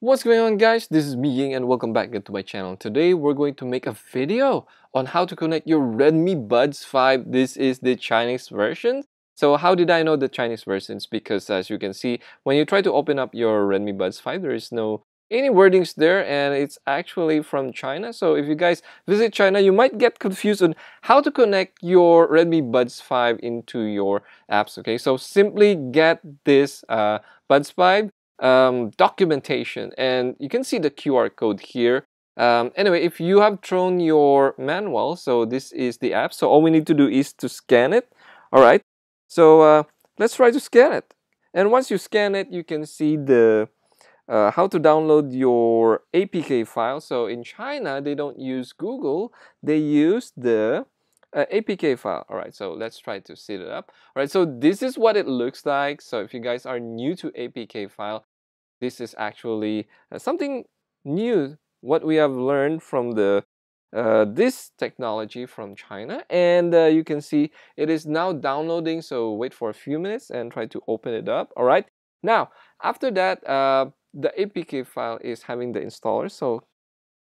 What's going on guys? This is me Ying and welcome back to my channel. Today we're going to make a video on how to connect your Redmi Buds 5. This is the Chinese version. So how did I know the Chinese versions? Because as you can see, when you try to open up your Redmi Buds 5, there is no any wordings there and it's actually from China. So if you guys visit China, you might get confused on how to connect your Redmi Buds 5 into your apps. Okay, so simply get this uh, Buds 5 um, documentation and you can see the QR code here. Um, anyway, if you have thrown your manual, so this is the app. So all we need to do is to scan it. All right. So uh, let's try to scan it. And once you scan it, you can see the uh, how to download your APK file. So in China, they don't use Google. They use the uh, APK file. All right, so let's try to set it up. All right, so this is what it looks like. So if you guys are new to APK file, this is actually uh, something new, what we have learned from the uh, this technology from China. And uh, you can see it is now downloading so wait for a few minutes and try to open it up. All right. Now after that uh, the APK file is having the installer. So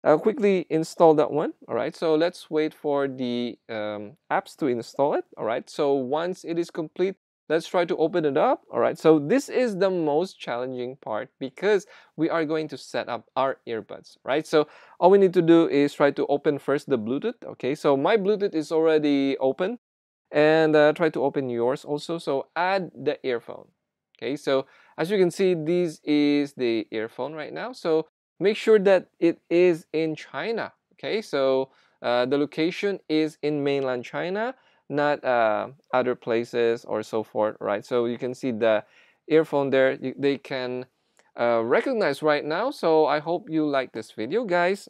I'll quickly install that one. All right. So let's wait for the um, apps to install it. All right. So once it is complete let's try to open it up. All right so this is the most challenging part because we are going to set up our earbuds right? So all we need to do is try to open first the Bluetooth. Okay so my Bluetooth is already open and uh, try to open yours also. So add the earphone. Okay so as you can see this is the earphone right now. So make sure that it is in China. Okay, so uh, the location is in mainland China, not uh, other places or so forth, right? So you can see the earphone there, you, they can uh, recognize right now. So I hope you like this video, guys,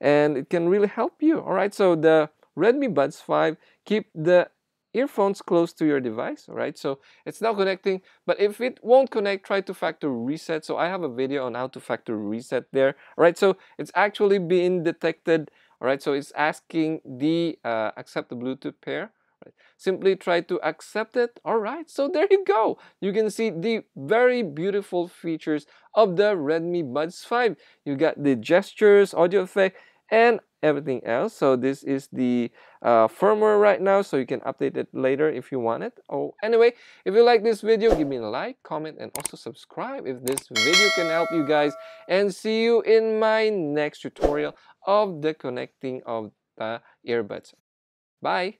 and it can really help you. All right, so the Redmi Buds 5 keep the earphones close to your device, right? So it's now connecting, but if it won't connect, try to factory reset. So I have a video on how to factory reset there, right? So it's actually being detected, all right? So it's asking the uh, accept the Bluetooth pair, right? Simply try to accept it, all right? So there you go. You can see the very beautiful features of the Redmi Buds 5. You got the gestures, audio effect, and everything else. So this is the uh, firmware right now, so you can update it later if you want it. Oh, anyway, if you like this video, give me a like, comment, and also subscribe if this video can help you guys. And see you in my next tutorial of the connecting of the earbuds. Bye!